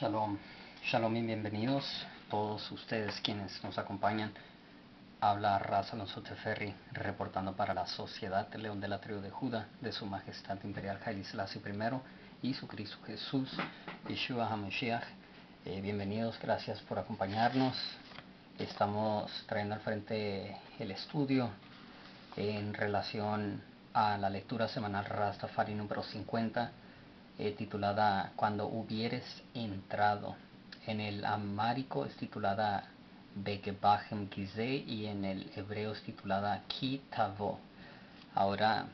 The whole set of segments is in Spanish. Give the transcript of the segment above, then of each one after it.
Shalom, shalom y bienvenidos todos ustedes quienes nos acompañan. Habla Raza Alonso Teferri reportando para la Sociedad León de la Tribu de Judá de Su Majestad Imperial Haile Selassie I y su Cristo Jesús, Yeshua HaMashiach. Eh, bienvenidos, gracias por acompañarnos. Estamos trayendo al frente el estudio en relación a la lectura semanal Rastafari número 50 eh, titulada Cuando hubieres entrado. En el amárico es titulada Begebahem Gize y en el hebreo es titulada Kitavo. Ahora,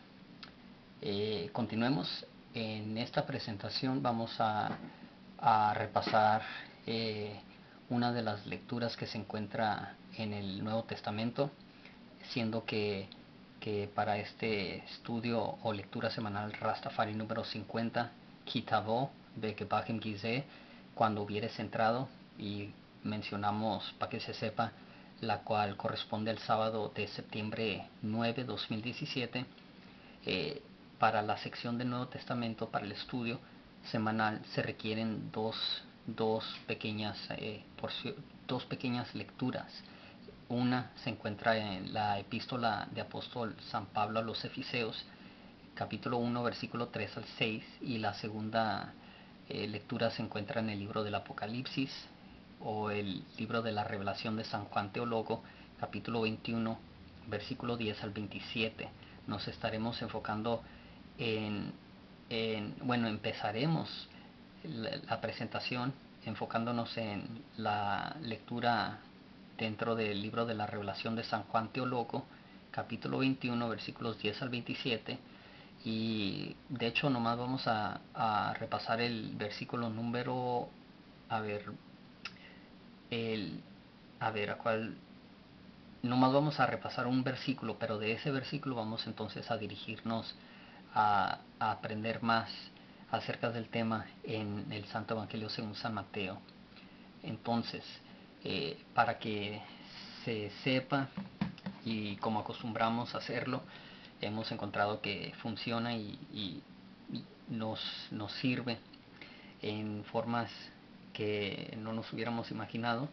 eh, continuemos. En esta presentación vamos a, repasar eh, una de las lecturas que se encuentra en el Nuevo Testamento, siendo que, que para este estudio o lectura semanal Rastafari número 50 Kitabo Bekebachim Gize cuando hubieres entrado y mencionamos para que se sepa la cual corresponde al sábado de septiembre 9 2017 eh, para la sección del Nuevo Testamento para el estudio semanal se requieren dos, dos pequeñas eh, dos pequeñas lecturas. Una se encuentra en la epístola de apóstol San Pablo a los Efiseos capítulo 1, versículo 3 al 6, y la segunda eh, lectura se encuentra en el libro del Apocalipsis o el libro de la revelación de San Juan Teólogo, capítulo 21, versículo 10 al 27. Nos estaremos enfocando en, bueno, empezaremos la presentación enfocándonos en la lectura dentro del libro de la revelación de San Juan Teólogo, capítulo 21, versículos 10 al 27 y de hecho nomás vamos a, repasar el versículo número a ver el a ver a cuál nomás vamos a repasar un versículo pero de ese versículo vamos entonces a dirigirnos a, aprender más acerca del tema en el Santo Evangelio según San Mateo. Entonces eh, para que se sepa y como acostumbramos a hacerlo hemos encontrado que funciona y, nos, nos sirve en formas que no nos hubiéramos imaginado.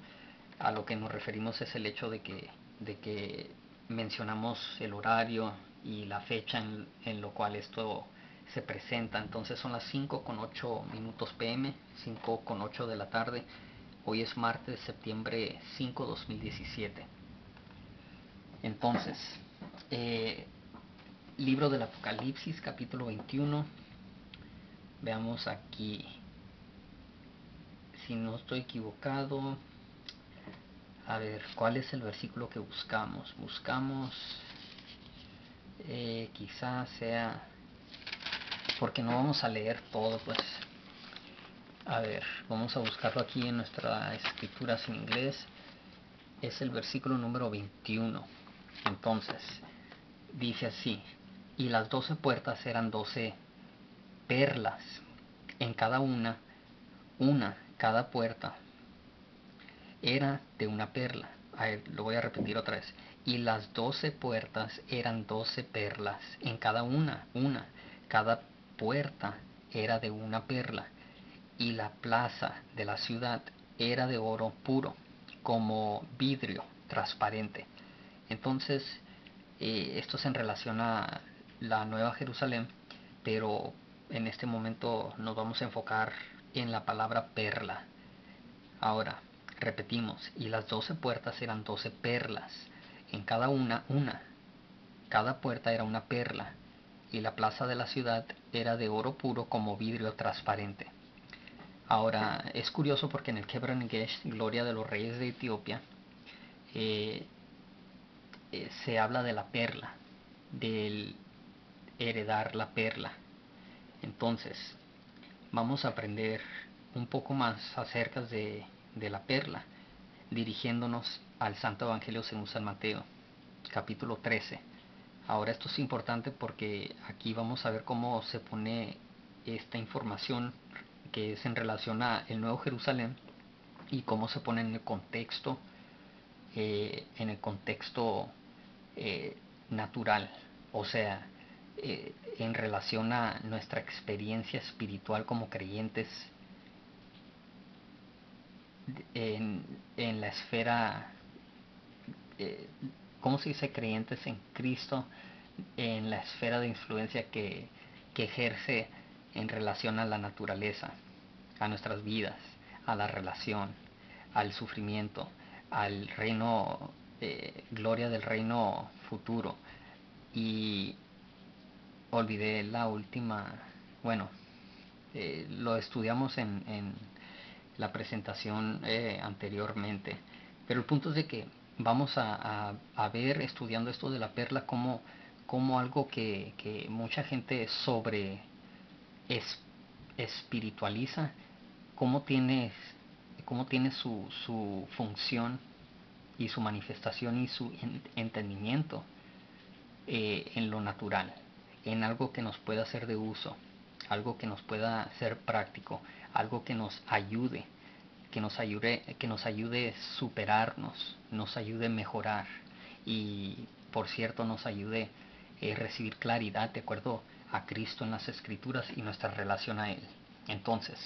A lo que nos referimos es el hecho de que, de que mencionamos el horario y la fecha en, en, lo cual esto se presenta. Entonces son las 5 con 8 minutos pm, 5 con 8 de la tarde. Hoy es martes, septiembre 5, 2017. Entonces, eh, libro del Apocalipsis, capítulo 21. Veamos aquí, si no estoy equivocado, a ver, ¿cuál es el versículo que buscamos? Buscamos, eh, quizás sea, porque no vamos a leer todo, pues, a ver, vamos a buscarlo aquí en nuestras escrituras en inglés. Es el versículo número 21. Entonces, dice así, y las doce puertas eran doce perlas, en cada una, una, cada puerta era de una perla. A lo voy a repetir otra vez. Y las doce puertas eran doce perlas, en cada una, una, cada puerta era de una perla. Y la plaza de la ciudad era de oro puro, como vidrio transparente. Entonces, eh, esto se en relación a la Nueva Jerusalén, pero en este momento nos vamos a enfocar en la palabra perla. Ahora, repetimos, y las doce puertas eran doce perlas, en cada una una. Cada puerta era una perla, y la plaza de la ciudad era de oro puro como vidrio transparente. Ahora, es curioso porque en el Kebron Gesh, Gloria de los Reyes de Etiopía, eh, eh, se habla de la perla, del heredar la perla. Entonces, vamos a aprender un poco más acerca de, la perla, dirigiéndonos al Santo Evangelio según San Mateo, capítulo 13. Ahora esto es importante porque aquí vamos a ver cómo se pone esta información que es en relación a el Nuevo Jerusalén y cómo se pone en el contexto, eh, en el contexto eh, natural, o sea, eh, en relación a nuestra experiencia espiritual como creyentes en, en la esfera, eh, ¿cómo se dice? Creyentes en Cristo, en la esfera de influencia que, que ejerce en relación a la naturaleza, a nuestras vidas, a la relación, al sufrimiento, al reino, eh, gloria del reino futuro. Y olvidé la última, bueno, eh, lo estudiamos en, la presentación eh, anteriormente, pero el punto es de que vamos a, ver, estudiando esto de la perla, como, como algo que, que mucha gente sobre es, espiritualiza, cómo tiene, cómo tiene su, su función y su manifestación y su entendimiento eh, en lo natural, en algo que nos pueda ser de uso, algo que nos pueda ser práctico, algo que nos ayude, que nos ayude, que nos ayude superarnos, nos ayude a mejorar y por cierto nos ayude a eh, recibir claridad de acuerdo a Cristo en las Escrituras y nuestra relación a Él. Entonces,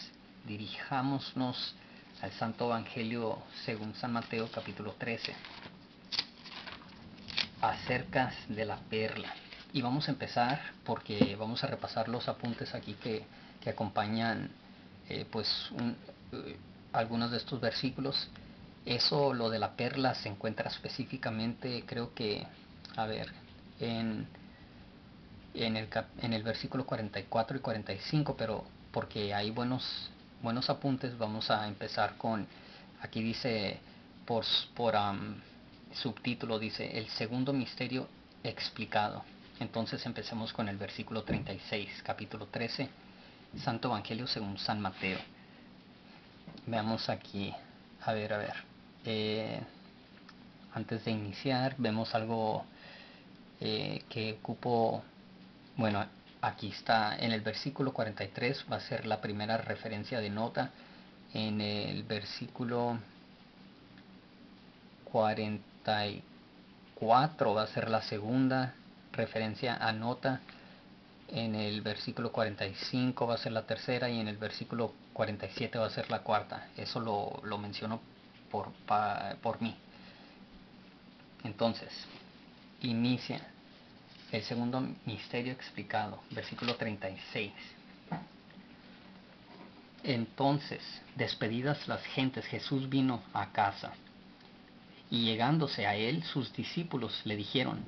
dirijámonos al Santo Evangelio según San Mateo capítulo 13, acerca de la perla. Y vamos a empezar porque vamos a repasar los apuntes aquí que, que acompañan eh, pues eh, algunos de estos versículos. Eso, lo de la perla, se encuentra específicamente, creo que, a ver, en en el, en el versículo 44 y 45, pero porque hay buenos, buenos apuntes, vamos a empezar con, aquí dice, por, por subtítulo, dice, el segundo misterio explicado. Entonces empecemos con el versículo 36, capítulo 13, Santo Evangelio según San Mateo. Veamos aquí, a ver, a ver. Eh, antes de iniciar, vemos algo eh, que ocupo bueno, aquí está en el versículo 43, va a ser la primera referencia de nota. En el versículo 44 va a ser la segunda referencia a nota. En el versículo 45 va a ser la tercera y en el versículo 47 va a ser la cuarta. Eso lo, lo menciono por, por mí. Entonces, inicia el segundo misterio explicado, versículo 36. Entonces, despedidas las gentes, Jesús vino a casa. Y llegándose a él, sus discípulos le dijeron,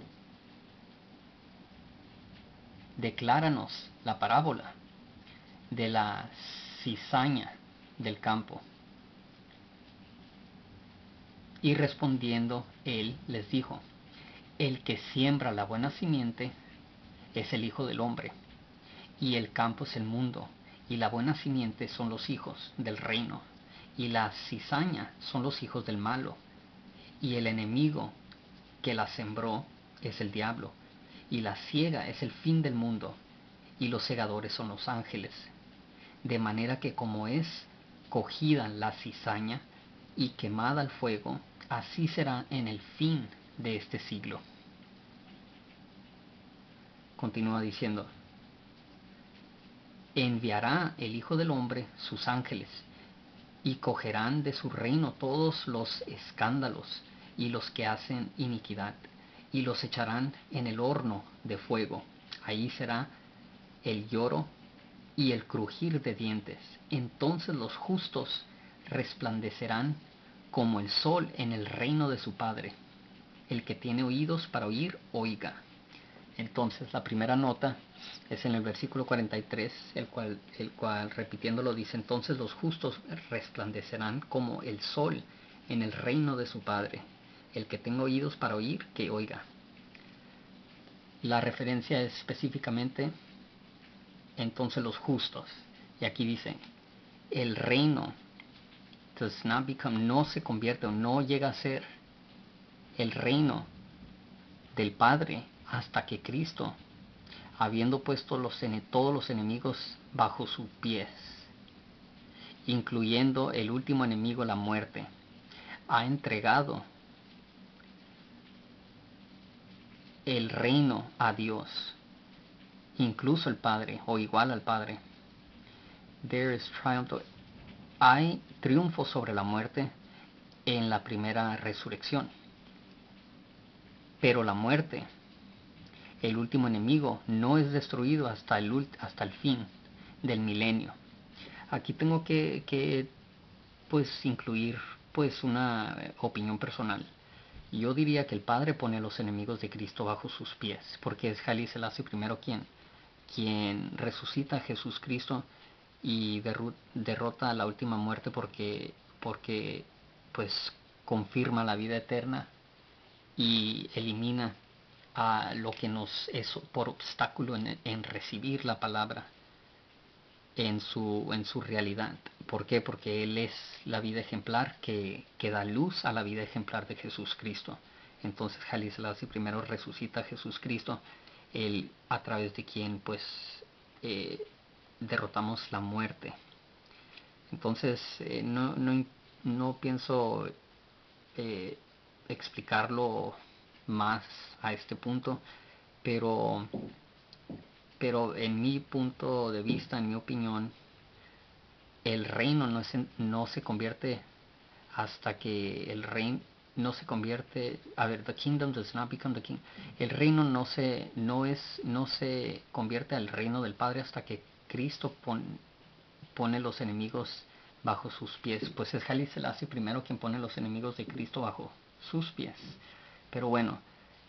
decláranos la parábola de la cizaña del campo. Y respondiendo él les dijo, el que siembra la buena simiente es el Hijo del Hombre, y el campo es el mundo, y la buena simiente son los hijos del reino, y la cizaña son los hijos del malo, y el enemigo que la sembró es el diablo, y la ciega es el fin del mundo, y los segadores son los ángeles. De manera que como es cogida la cizaña y quemada al fuego, así será en el fin de este siglo continúa diciendo, enviará el Hijo del Hombre sus ángeles, y cogerán de su reino todos los escándalos y los que hacen iniquidad, y los echarán en el horno de fuego. Ahí será el lloro y el crujir de dientes. Entonces los justos resplandecerán como el sol en el reino de su Padre. El que tiene oídos para oír, oiga. Entonces, la primera nota es en el versículo 43, el cual, el cual repitiéndolo dice, entonces los justos resplandecerán como el sol en el reino de su Padre. El que tenga oídos para oír, que oiga. La referencia es específicamente, entonces los justos. Y aquí dice, el reino does not become, no se convierte o no llega a ser el reino del Padre hasta que Cristo, habiendo puesto los, todos los enemigos bajo sus pies, incluyendo el último enemigo, la muerte, ha entregado el reino a Dios, incluso el Padre, o igual al Padre. There is triumph hay triunfo sobre la muerte en la primera resurrección. Pero la muerte, el último enemigo, no es destruido hasta el, hasta el fin del milenio. Aquí tengo que, que pues incluir pues una opinión personal. Yo diría que el Padre pone a los enemigos de Cristo bajo sus pies, porque es Jalí Selassie primero quien, quien resucita a Jesús Cristo y derrota la última muerte porque, porque pues confirma la vida eterna y elimina a lo que nos es por obstáculo en, recibir la palabra en su, en su realidad. ¿Por qué? Porque Él es la vida ejemplar que, que da luz a la vida ejemplar de Jesús Cristo. Entonces Jalí Selassie primero resucita a Jesús Cristo, él, a través de quien pues eh, derrotamos la muerte. Entonces eh, no, no, no pienso eh, explicarlo más a este punto, pero, pero en mi punto de vista, en mi opinión, el reino no se, no se convierte hasta que el reino no se convierte a ver the kingdom does not become the king el reino no se no es no se convierte al reino del padre hasta que Cristo pone los enemigos bajo sus pies. Pues es Jalí Selassie primero quien pone los enemigos de Cristo bajo sus pies. Pero bueno,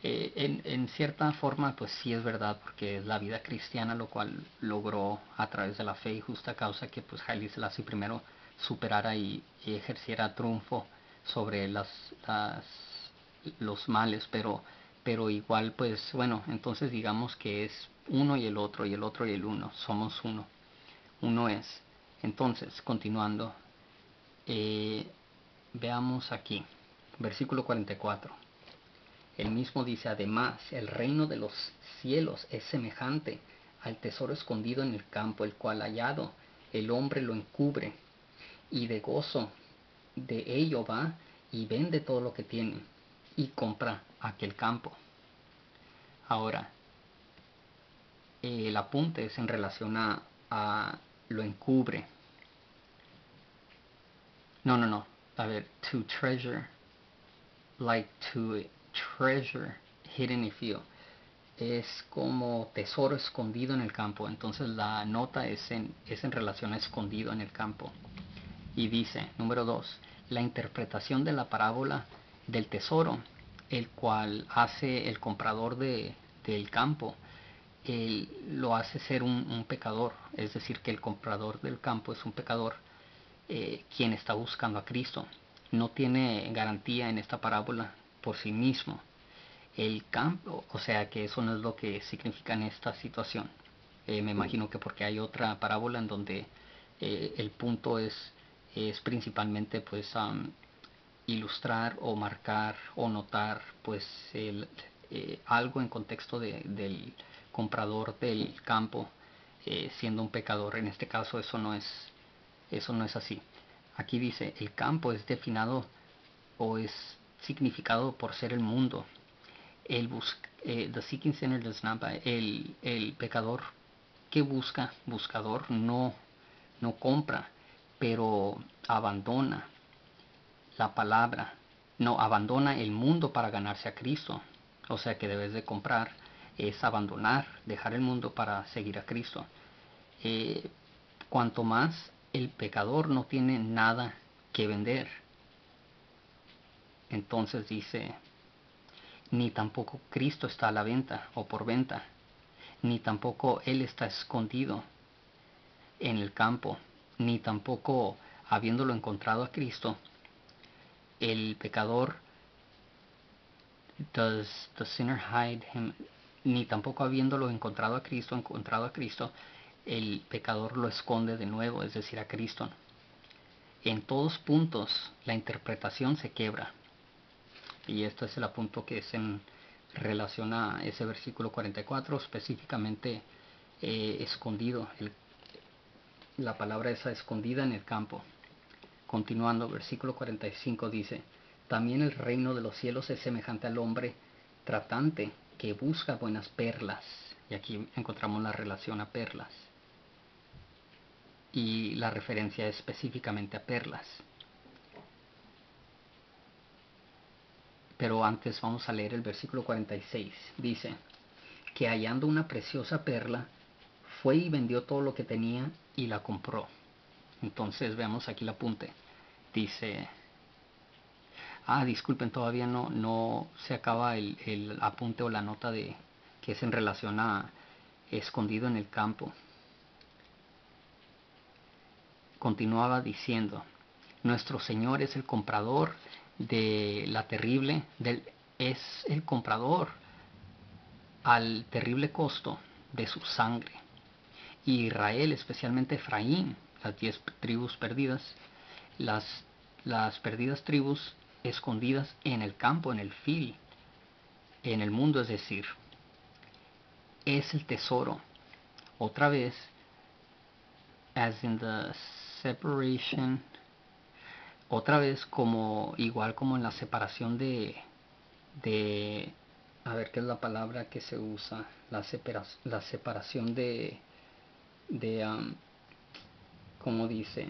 eh, en, cierta forma pues sí es verdad porque es la vida cristiana lo cual logró a través de la fe y justa causa que pues Jalí Selassie primero superara y, ejerciera triunfo sobre las, las, los males, pero, pero igual pues bueno, entonces digamos que es uno y el otro y el otro y el uno, somos uno, uno es. Entonces, continuando, eh, veamos aquí, versículo 44. El mismo dice, además, el reino de los cielos es semejante al tesoro escondido en el campo, el cual hallado el hombre lo encubre, y de gozo de ello va y vende todo lo que tiene y compra aquel campo. Ahora, el apunte es en relación a, lo encubre. No, no, no. A ver, to treasure, like to treasure hidden if you. Es como tesoro escondido en el campo. Entonces la nota es en, es en relación a escondido en el campo. Y dice, número dos, la interpretación de la parábola del tesoro, el cual hace el comprador de, del campo él lo hace ser un, pecador, es decir, que el comprador del campo es un pecador eh, quien está buscando a Cristo. No tiene garantía en esta parábola por sí mismo. El campo, o sea que eso no es lo que significa en esta situación. Eh, me imagino que porque hay otra parábola en donde eh, el punto es, es principalmente pues ilustrar o marcar o notar pues el, algo en contexto de, del comprador del campo eh, siendo un pecador. En este caso eso no es, eso no es así. Aquí dice, el campo es definido o es significado por ser el mundo. El eh, the seeking sinner el, el pecador que busca, buscador, no, no compra, pero abandona la palabra, no abandona el mundo para ganarse a Cristo. O sea que debes de comprar es abandonar, dejar el mundo para seguir a Cristo. Eh, cuanto más el pecador no tiene nada que vender. Entonces dice, ni tampoco Cristo está a la venta o por venta, ni tampoco Él está escondido en el campo, ni tampoco habiéndolo encontrado a Cristo, el pecador does the sinner hide him ni tampoco habiéndolo encontrado a Cristo, encontrado a Cristo, el pecador lo esconde de nuevo, es decir, a Cristo. En todos puntos la interpretación se quiebra. Y esto es el apunto que es en relación a ese versículo 44, específicamente eh, escondido, la palabra esa escondida en el campo. Continuando, versículo 45 dice, también el reino de los cielos es semejante al hombre tratante que busca buenas perlas. Y aquí encontramos la relación a perlas. y la referencia es específicamente a perlas. Pero antes vamos a leer el versículo 46. Dice, que hallando una preciosa perla, fue y vendió todo lo que tenía y la compró. Entonces veamos aquí el apunte. Dice, ah, disculpen, todavía no, no se acaba el, el apunte o la nota de que es en relación a escondido en el campo. Continuaba diciendo, nuestro Señor es el comprador de la terrible, del, es el comprador al terrible costo de su sangre. Y Israel, especialmente Efraín, las diez tribus perdidas, las, las perdidas tribus escondidas en el campo, en el fil, en el mundo, es decir, es el tesoro. Otra vez, as in the separation, otra vez como igual como en la separación de de a ver qué es la palabra que se usa la, la separación de de um, como dice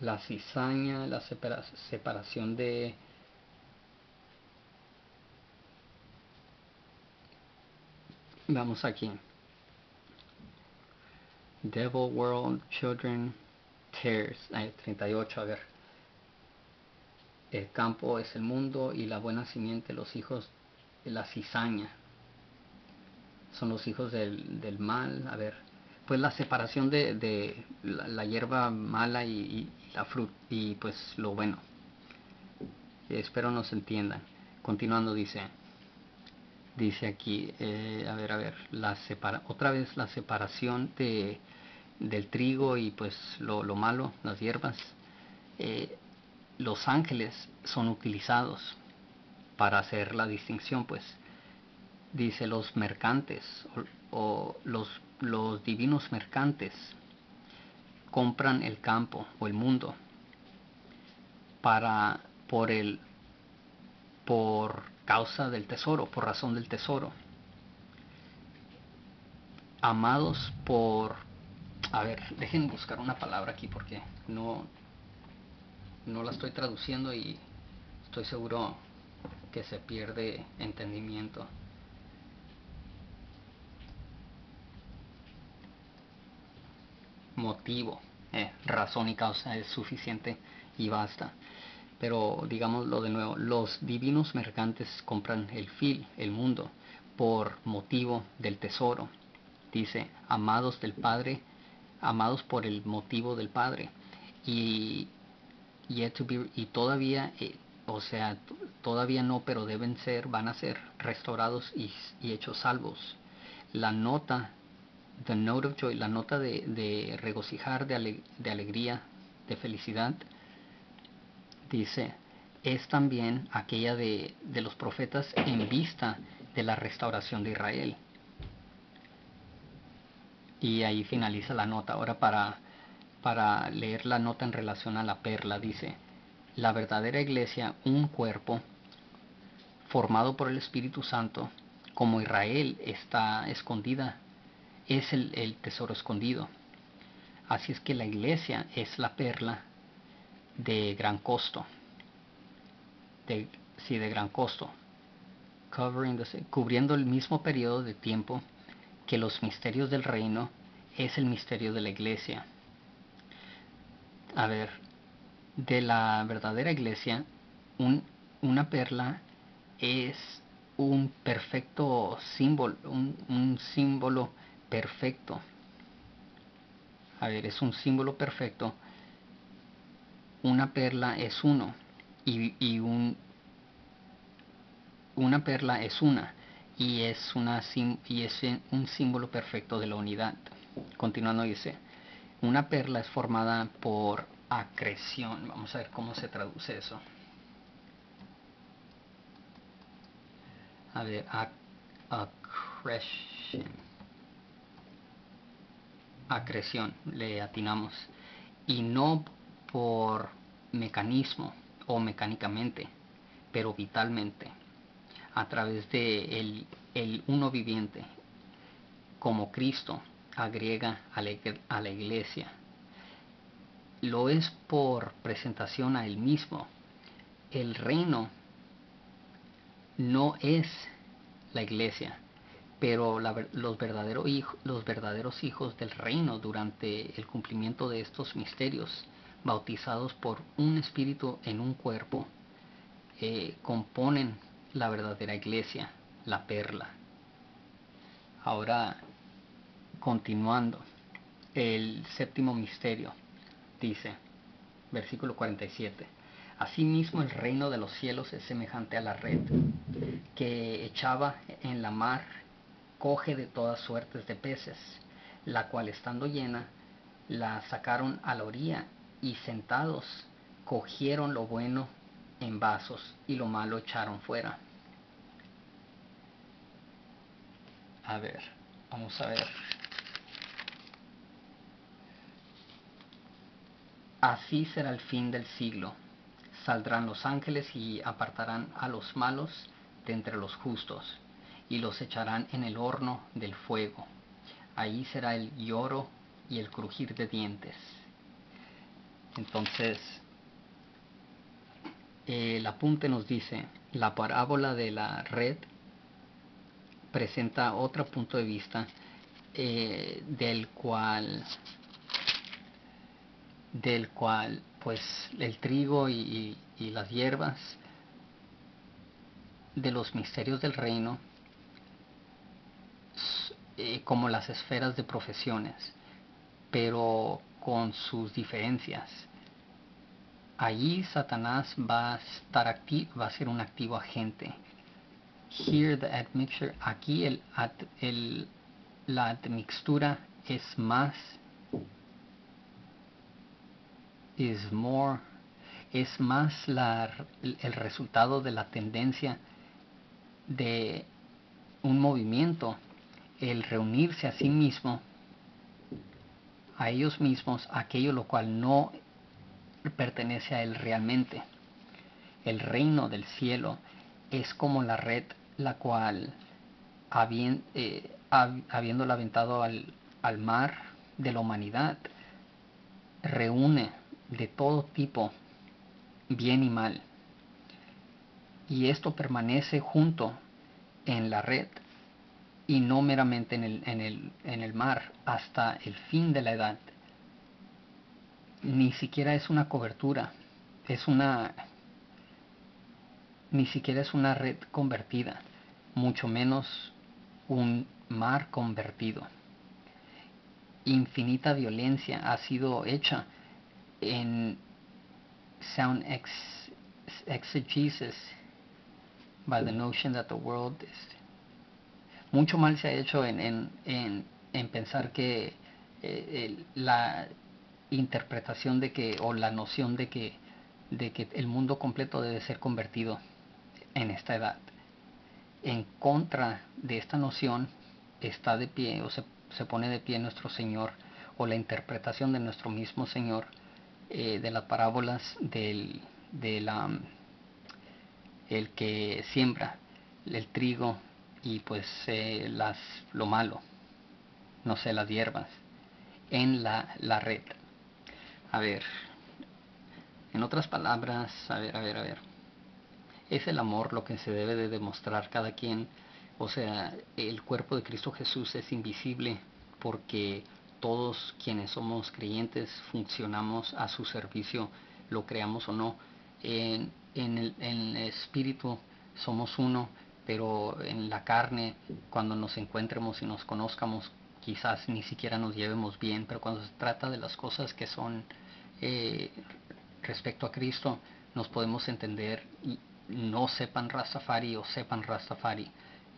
la cizaña la separación de vamos aquí. Devil World Children Tears 38 a ver. El campo es el mundo y la buena simiente los hijos de la cizaña. Son los hijos del, del mal a ver. Pues la separación de, de la, hierba mala y, la fruta y pues lo bueno. Espero nos entiendan. Continuando dice dice aquí, eh, a ver, a ver, la separa otra vez la separación de, del trigo y pues lo, lo malo, las hierbas. Eh, los ángeles son utilizados para hacer la distinción, pues dice los mercantes o, los, los divinos mercantes compran el campo o el mundo para por el por causa del tesoro, por razón del tesoro. Amados por... A ver, dejen buscar una palabra aquí porque no, no la estoy traduciendo y estoy seguro que se pierde entendimiento. Motivo, eh, razón y causa es suficiente y basta pero digámoslo de nuevo, los divinos mercantes compran el fil, el mundo, por motivo del tesoro. Dice, amados del Padre, amados por el motivo del Padre. Y, y todavía, eh, o sea, todavía no, pero deben ser, van a ser restaurados y, hechos salvos. La nota, the note of joy, la nota de, regocijar, de, de alegría, de felicidad, dice, es también aquella de, los profetas en vista de la restauración de Israel. Y ahí finaliza la nota. Ahora para, para leer la nota en relación a la perla, dice, la verdadera iglesia, un cuerpo formado por el Espíritu Santo, como Israel está escondida, es el, el tesoro escondido. Así es que la iglesia es la perla de gran costo. De, sí, de gran costo. cubriendo el mismo periodo de tiempo que los misterios del reino es el misterio de la iglesia. A ver, de la verdadera iglesia, un, una perla es un perfecto símbolo, un, un símbolo perfecto. A ver, es un símbolo perfecto una perla es uno y, un, una perla es una y es, una, y es un símbolo perfecto de la unidad. Continuando dice, una perla es formada por acreción. Vamos a ver cómo se traduce eso. A ver, acreción. Acreción, le atinamos. Y no por mecanismo o mecánicamente, pero vitalmente, a través de el, el uno viviente, como Cristo, agrega a la, iglesia. Lo es por presentación a él mismo. El reino no es la iglesia, pero los, los verdaderos hijos del reino durante el cumplimiento de estos misterios, bautizados por un espíritu en un cuerpo, eh, componen la verdadera iglesia, la perla. Ahora, continuando, el séptimo misterio dice, versículo 47, Asimismo el reino de los cielos es semejante a la red que echaba en la mar, coge de todas suertes de peces, la cual estando llena, la sacaron a la orilla y sentados cogieron lo bueno en vasos y lo malo echaron fuera. A ver, vamos a ver. Así será el fin del siglo. Saldrán los ángeles y apartarán a los malos de entre los justos y los echarán en el horno del fuego. Ahí será el lloro y el crujir de dientes. Entonces, el apunte nos dice, la parábola de la red presenta otro punto de vista eh, del cual del cual pues el trigo y, las hierbas de los misterios del reino eh, como las esferas de profesiones pero con sus diferencias allí Satanás va a estar activo, va a ser un activo agente. Here the admixture, aquí el, el, la admixtura es más, is more, es más la, el resultado de la tendencia de un movimiento, el reunirse a sí mismo, a ellos mismos, aquello lo cual no pertenece a él realmente. El reino del cielo es como la red la cual, eh, habiéndola aventado al, al mar de la humanidad, reúne de todo tipo, bien y mal. Y esto permanece junto en la red y no meramente en el, en el, en el mar hasta el fin de la edad. Ni siquiera es una cobertura, es una ni siquiera es una red convertida, mucho menos un mar convertido. Infinita violencia ha sido hecha en sound ex exegesis by the notion that the world is mucho mal se ha hecho en, en, en, pensar que eh, la interpretación de que o la noción de que de que el mundo completo debe ser convertido en esta edad. En contra de esta noción está de pie o se, pone de pie nuestro Señor o la interpretación de nuestro mismo Señor eh, de las parábolas del de la, el que siembra el trigo y pues eh, las, lo malo, no sé, las hierbas, en la, la red. A ver, en otras palabras, a ver, a ver, a ver es el amor lo que se debe de demostrar cada quien. O sea, el cuerpo de Cristo Jesús es invisible porque todos quienes somos creyentes funcionamos a su servicio, lo creamos o no. En, el, en el espíritu somos uno, pero en la carne, cuando nos encuentremos y nos conozcamos, quizás ni siquiera nos llevemos bien, pero cuando se trata de las cosas que son eh, respecto a Cristo, nos podemos entender no sepan Rastafari o sepan Rastafari,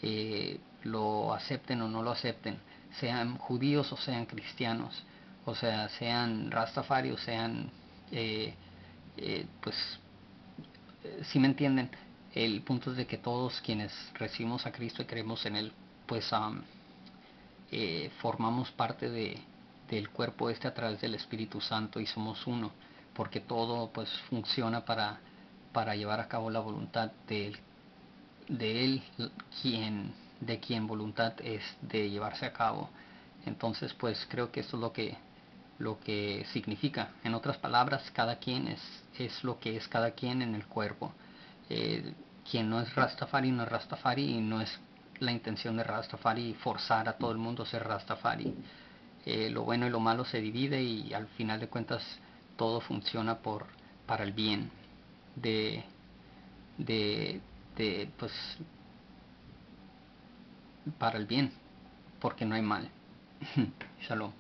eh, lo acepten o no lo acepten, sean judíos o sean cristianos, o sea, sean Rastafari o sean, eh, eh, pues, si me entienden, el punto es de que todos quienes recibimos a Cristo y creemos en Él, pues formamos parte de, del cuerpo este a través del Espíritu Santo y somos uno, porque todo pues funciona para para llevar a cabo la voluntad de él, de él quien, de quien voluntad es de llevarse a cabo Entonces, pues creo que eso es lo que lo que significa. En otras palabras, cada quien es, es lo que es cada quien en el cuerpo. Eh, quien no es Rastafari no es Rastafari y no es la intención de Rastafari forzar a todo el mundo a ser Rastafari. Eh, lo bueno y lo malo se divide y al final de cuentas todo funciona por para el bien de de, de pues para el bien porque no hay mal. Shalom